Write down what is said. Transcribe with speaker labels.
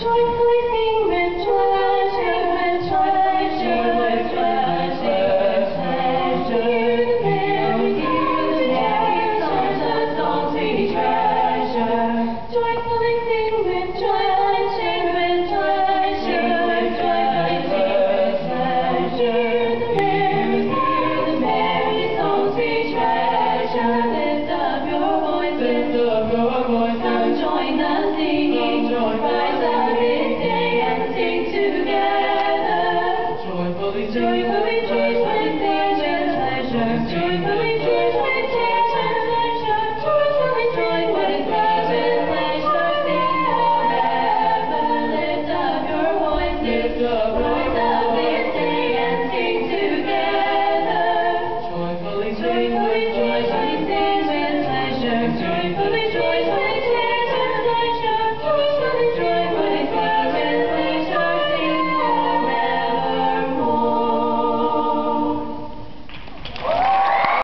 Speaker 1: joyfully sing. Enjoy